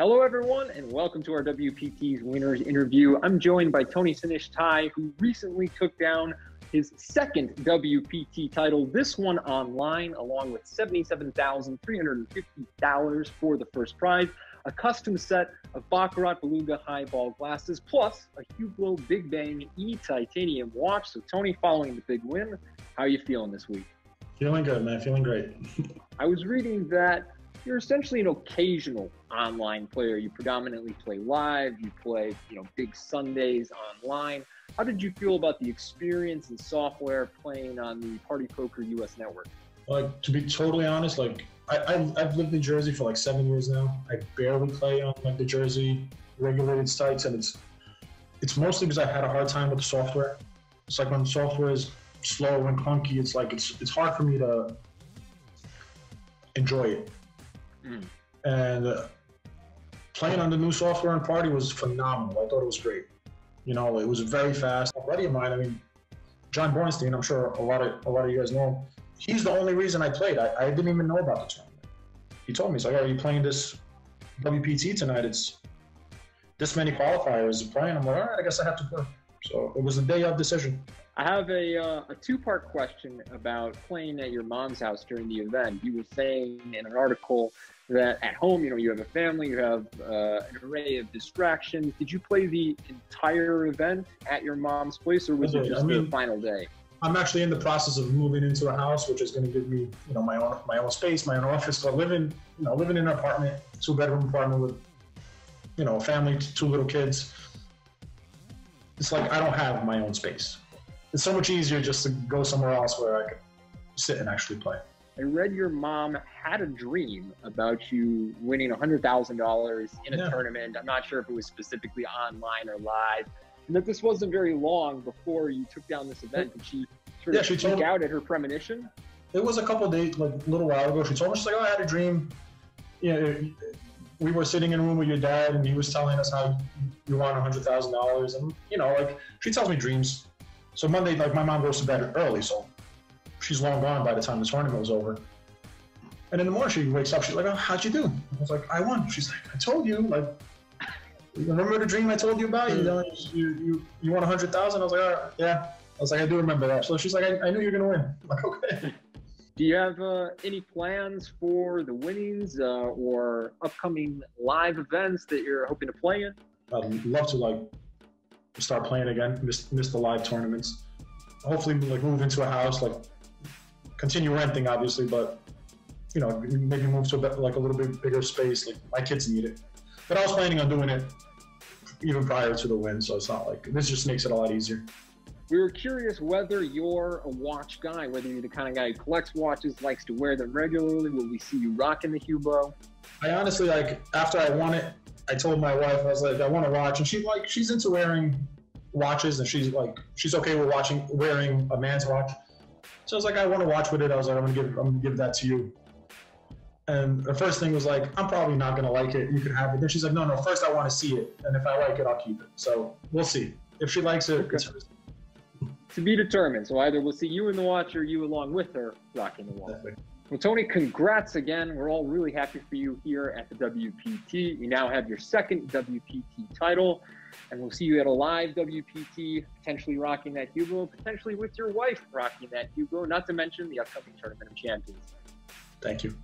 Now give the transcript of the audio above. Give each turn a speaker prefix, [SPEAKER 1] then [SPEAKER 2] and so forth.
[SPEAKER 1] Hello, everyone, and welcome to our WPT's Winners interview. I'm joined by Tony Sinishtaj, who recently took down his second WPT title, this one online, along with $77,350 for the first prize, a custom set of Baccarat Beluga highball glasses, plus a Hublot Big Bang E titanium watch. So, Tony, following the big win, how are you feeling this week?
[SPEAKER 2] Feeling good, man. Feeling great.
[SPEAKER 1] I was reading that you're essentially an occasional online player. You predominantly play live, you play, you know, big Sundays online. How did you feel about the experience and software playing on the Party Poker US network?
[SPEAKER 2] Like to be totally honest, like I, I've, I've lived in Jersey for like seven years now. I barely play on like the Jersey regulated sites, and it's it's mostly because I had a hard time with the software. It's like when software is slow and clunky, it's like it's it's hard for me to enjoy it. Mm. And playing on the new software and Party was phenomenal. I thought it was great. You know, it was very fast. A buddy of mine, I mean, John Bornstein, I'm sure a lot of a lot of you guys know. He's the only reason I played. I, I didn't even know about the tournament. He told me, he's like, "Oh, are you playing this WPT tonight? It's this many qualifiers playing." I'm like, "All right, I guess I have to play." So it was a day of decision.
[SPEAKER 1] I have a, uh, a two part question about playing at your mom's house during the event. You were saying in an article that at home, you know, you have a family, you have uh, an array of distractions. Did you play the entire event at your mom's place, or was it just I mean, the final day?
[SPEAKER 2] I'm actually in the process of moving into a house, which is going to give me, you know, my own my own space, my own office. But living, you know, living in an apartment, two bedroom apartment with, you know, a family, two little kids. It's like I don't have my own space it's so much easier just to go somewhere else where I could sit and actually play.
[SPEAKER 1] I read your mom had a dream about you winning $100,000 in a yeah. tournament. I'm not sure if it was specifically online or live, and that this wasn't very long before you took down this event. Did she sort yeah, of she told, out at her premonition?
[SPEAKER 2] It was a couple days, like a little while ago. She told me, she's like, oh, I had a dream. You know, we were sitting in a room with your dad, and he was telling us how you won $100,000. And, you know, like, she tells me dreams so Monday, like my mom goes to bed early, so she's long gone by the time the tournament was over. And in the morning, she wakes up. She's like, "Oh, how'd you do?" I was like, "I won." She's like, "I told you." Like, remember the dream I told you about? You know, you you, you won a hundred thousand. I was like, "All right, yeah." I was like, "I do remember that." So she's like, "I, I knew you were gonna win." I'm like, okay.
[SPEAKER 1] Do you have uh, any plans for the winnings uh, or upcoming live events that you're hoping to play in?
[SPEAKER 2] I'd love to like start playing again. Miss miss the live tournaments. Hopefully, like move into a house, like continue renting, obviously, but you know maybe move to a bit, like a little bit bigger space. Like my kids need it, but I was planning on doing it even prior to the win, so it's not like this just makes it a lot easier.
[SPEAKER 1] We were curious whether you're a watch guy, whether you're the kind of guy who collects watches, likes to wear them regularly. Will we see you rocking the Hublot?
[SPEAKER 2] I honestly like after I won it, I told my wife, I was like, I want to watch, and she like she's into wearing watches, and she's like, she's okay with watching wearing a man's watch. So I was like, I want to watch with it. I was like, I'm gonna give, I'm gonna give that to you. And the first thing was like, I'm probably not gonna like it. You can have it. Then she's like, No, no. First, I want to see it, and if I like it, I'll keep it. So we'll see. If she likes it, it's hers.
[SPEAKER 1] To be determined. So either we'll see you in the watch, or you along with her rocking the watch. Well, Tony, congrats again. We're all really happy for you here at the WPT. You now have your second WPT title, and we'll see you at a live WPT, potentially rocking that Hublot, potentially with your wife rocking that Hublot, not to mention the upcoming Tournament of Champions.
[SPEAKER 2] Thank you.